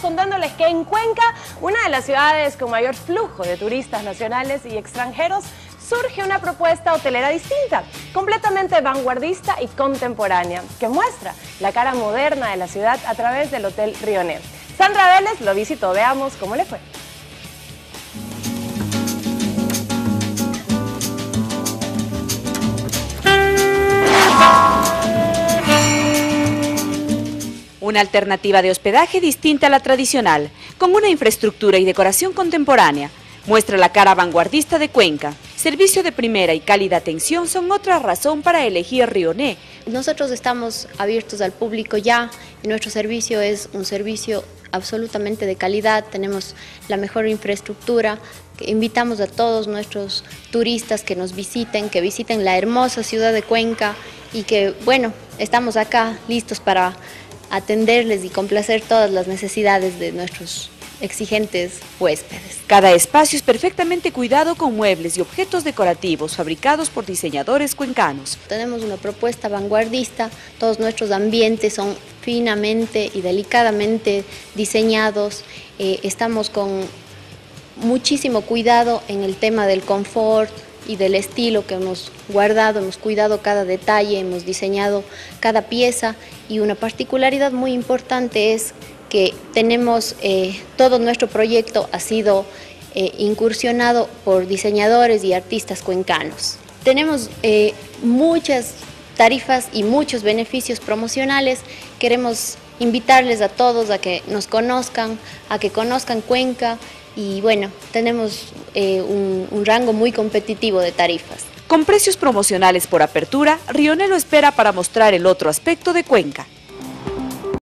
Contándoles que en Cuenca, una de las ciudades con mayor flujo de turistas nacionales y extranjeros, surge una propuesta hotelera distinta, completamente vanguardista y contemporánea, que muestra la cara moderna de la ciudad a través del Hotel Rioné. Sandra Vélez lo visitó, veamos cómo le fue. Una alternativa de hospedaje distinta a la tradicional, con una infraestructura y decoración contemporánea. Muestra la cara vanguardista de Cuenca. Servicio de primera y cálida atención son otra razón para elegir Rioné. Nosotros estamos abiertos al público ya. Nuestro servicio es un servicio absolutamente de calidad. Tenemos la mejor infraestructura. Invitamos a todos nuestros turistas que nos visiten, que visiten la hermosa ciudad de Cuenca y que, bueno, estamos acá listos para atenderles y complacer todas las necesidades de nuestros exigentes huéspedes. Cada espacio es perfectamente cuidado con muebles y objetos decorativos fabricados por diseñadores cuencanos. Tenemos una propuesta vanguardista, todos nuestros ambientes son finamente y delicadamente diseñados, eh, estamos con muchísimo cuidado en el tema del confort, y del estilo que hemos guardado, hemos cuidado cada detalle, hemos diseñado cada pieza y una particularidad muy importante es que tenemos, eh, todo nuestro proyecto ha sido eh, incursionado por diseñadores y artistas cuencanos. Tenemos eh, muchas tarifas y muchos beneficios promocionales. Queremos invitarles a todos a que nos conozcan, a que conozcan Cuenca y bueno, tenemos un, un rango muy competitivo de tarifas. Con precios promocionales por apertura, Rionelo espera para mostrar el otro aspecto de Cuenca.